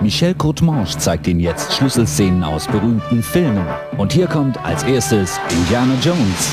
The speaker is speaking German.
Michel Courtemanche zeigt Ihnen jetzt Schlüsselszenen aus berühmten Filmen. Und hier kommt als erstes Indiana Jones.